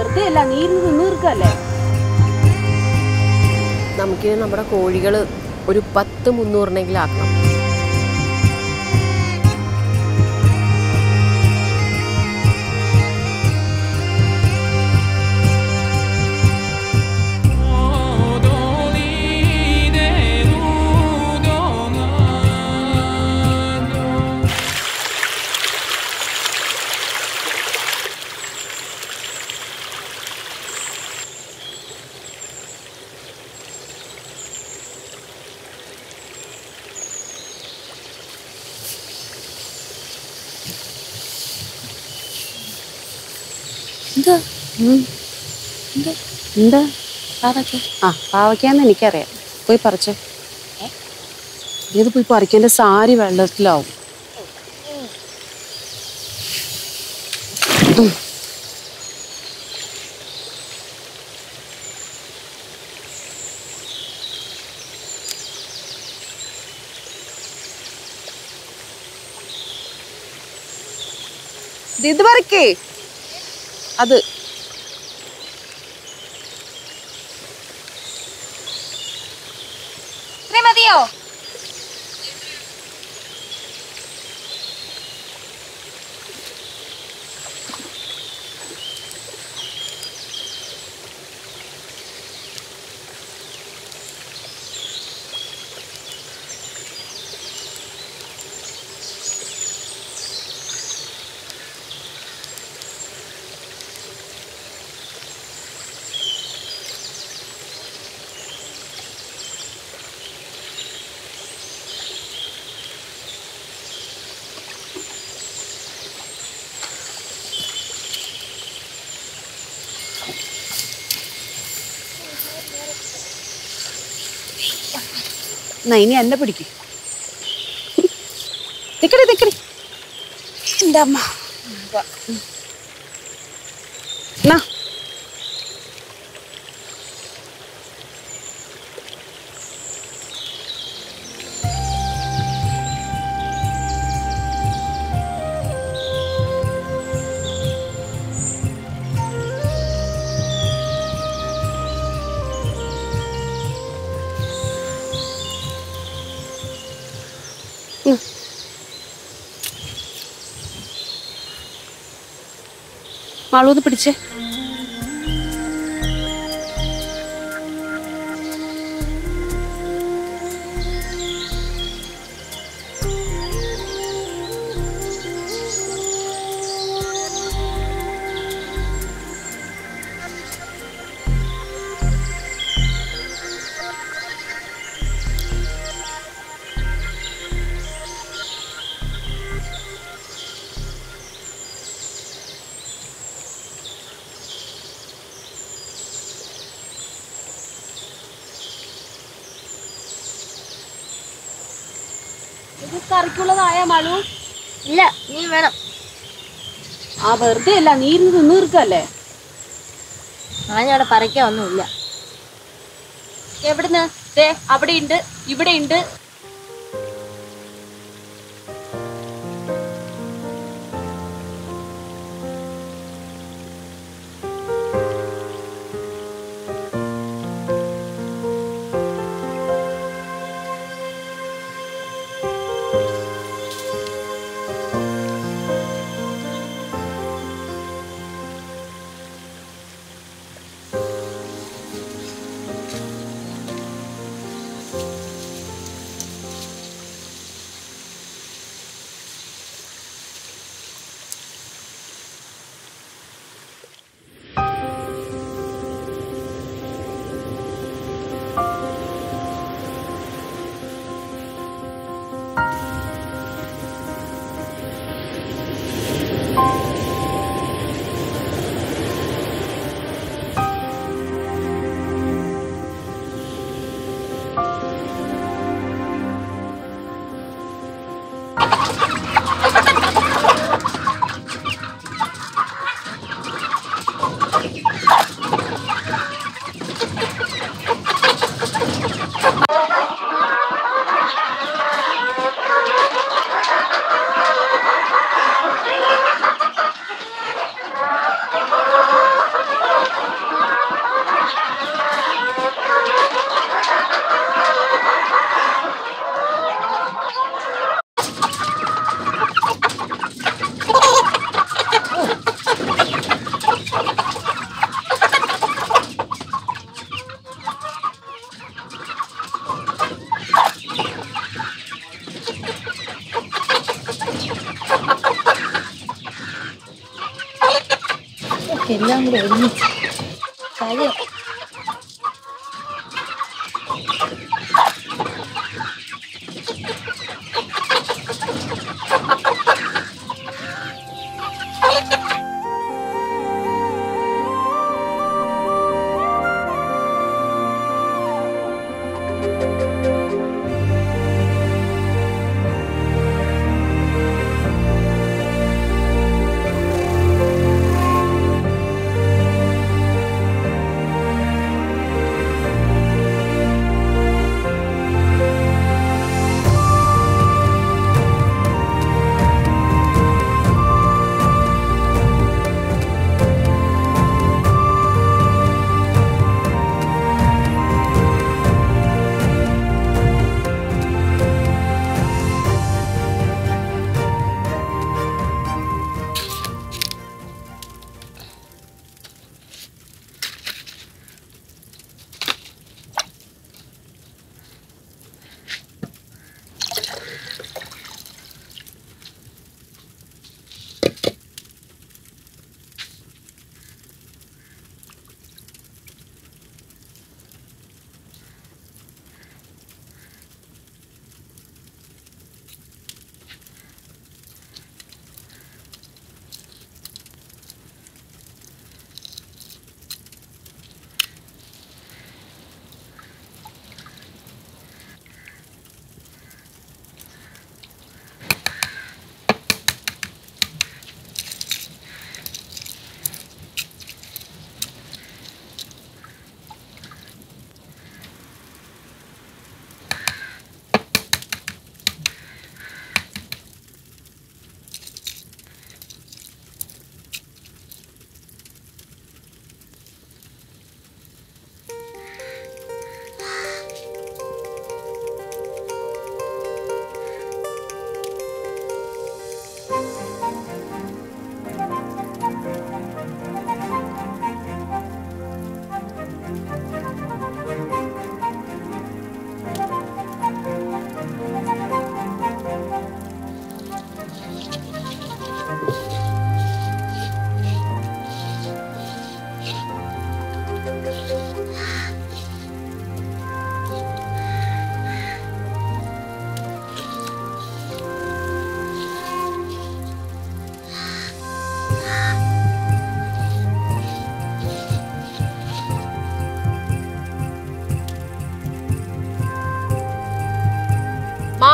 വെറുതെ അല്ല നീ ഇരുന്ന് നമുക്ക് നമ്മുടെ കോഴികൾ ഒരു പത്ത് മുന്നൂറിനെങ്കിലും ആക്കണം. എന്താ? എന്താ? എന്താ? പാവയ്ക്ക. ആ പാവയ്ക്കാന്ന് എനിക്കറിയാം. പോയി പറിച്ചേ. ഏത് പോയി പറിക്കേണ്ട സാരി വെള്ളത്തിലാവും. ഇത് പറിക്കേ. അത് എന്നാ ഇനി എന്നെ പിടിക്കും. നിക്കടി നിക്കടി. എന്റെ അമ്മ? എന്നാ മാളൂ ഇത് പിടിച്ചേ. ഇത് കറിക്കുള്ളതായ മളു ഇല്ല നീ വേണം. ആ വെറുതെ അല്ല നീ ഇരുന്ന് നിന്ന് തീർക്കല്ലേ? ഞാനിവിടെ പറിക്കാൻ ഒന്നുമില്ല. എവിടുന്ന്? ദേ അവിടെ ഉണ്ട് ഇവിടെ ഉണ്ട് 这个一白六。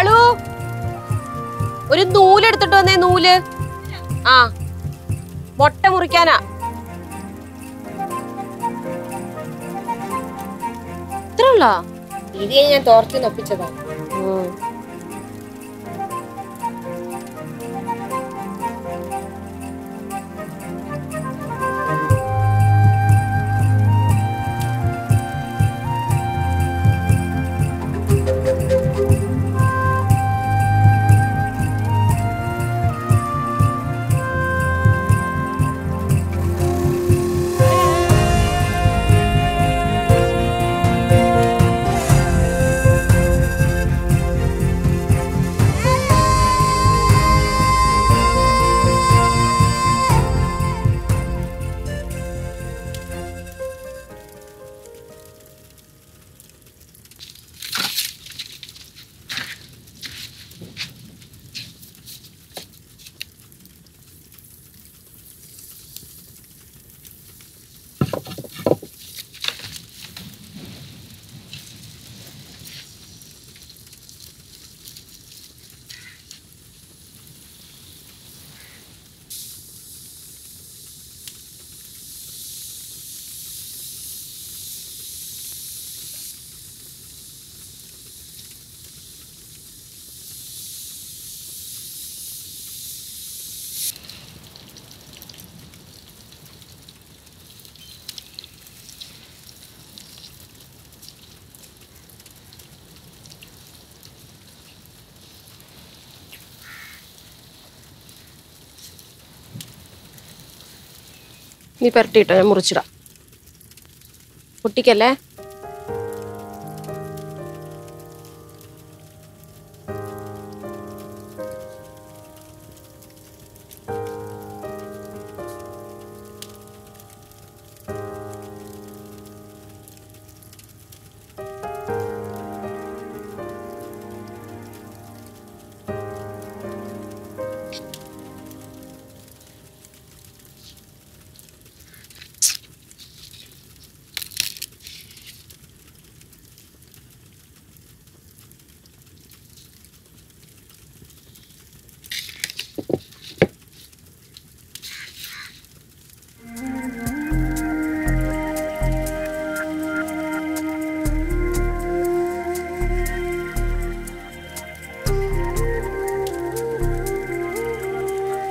മാളു ഒരു നൂലെടുത്തിട്ട് വന്നേ നൂൽ. ആ മുട്ട മുറിക്കാനാ. ഇത്രയുള്ള ഇത് ഞാൻ തോർത്തി നൊപ്പിച്ചതാ. നീ പെരട്ടിട്ടോ ഞാൻ മുറിച്ചിടാം. പൊട്ടിക്കല്ലേ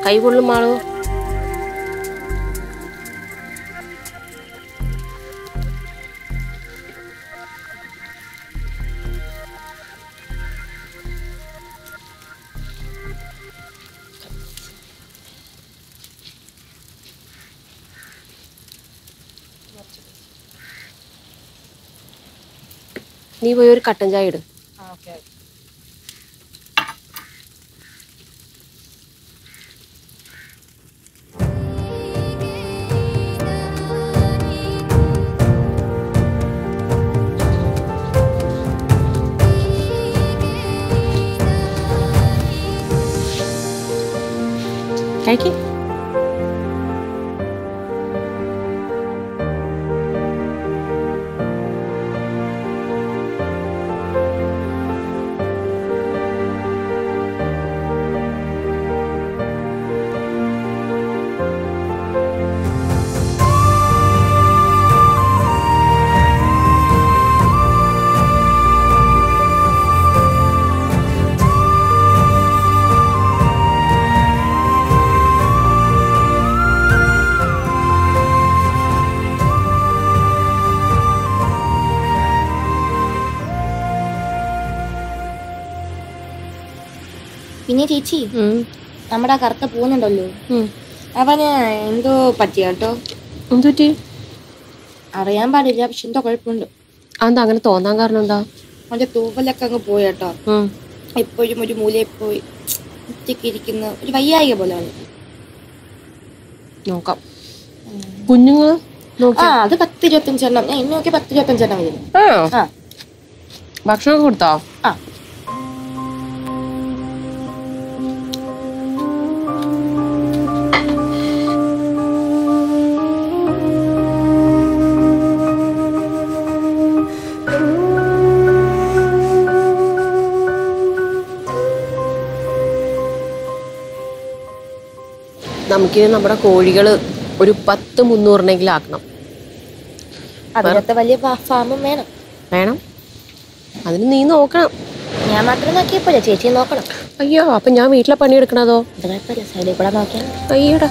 കൈ കൊള്ളും നീ പോയി ഒരു കട്ടൻ ചായ ഇട്. है कि ചേച്ചി നമ്മുടെ ആ കറുത്ത പോകുന്നുണ്ടല്ലോ അവന് എന്തോ പറ്റിയ കേട്ടോ? എന്തുപറ്റി? അറിയാൻ പാടില്ല പക്ഷെ എന്തോ കുഴപ്പമുണ്ട്. അതെന്താ അങ്ങനെ തോന്നാൻ കാരണം എന്താ? അവന്റെ തൂവലൊക്കെ അങ്ങ് പോയി കേട്ടോ. എപ്പോഴും ഒരു മൂലയിൽ പോയി ഒറ്റയ്ക്ക് ഇരിക്കുന്ന ഒരു വയ്യായിക പോലെ നോക്കാം. കുഞ്ഞുങ്ങൾ ആ അത് പത്ത് ഇരുപത്തഞ്ചെണ്ണം ഞാൻ ഇന്ന് നോക്കി പത്ത് ഇരുപത്തഞ്ചെണ്ണം വരും ആ. ഭക്ഷണം കൊടുത്തോ? ആ നമുക്കിനി നമ്മുടെ കോഴികൾ ഒരു പത്ത് മുന്നൂറിനെങ്കിലും ആക്കണം. അതിനകത്ത് വലിയ ഫാമും വേണം. വേണം. അതിന് നീ നോക്കണം. ഞാൻ മാത്രം നോക്കിയപ്പോഴേ ചേച്ചി നോക്കണം. അയ്യോ അപ്പൊ ഞാൻ വീട്ടിലെ പണിയെടുക്കണതോ അത് കുഴപ്പമില്ല സൈഡിൽ കൂടെ നോക്കിയാൽ അയ്യടാ.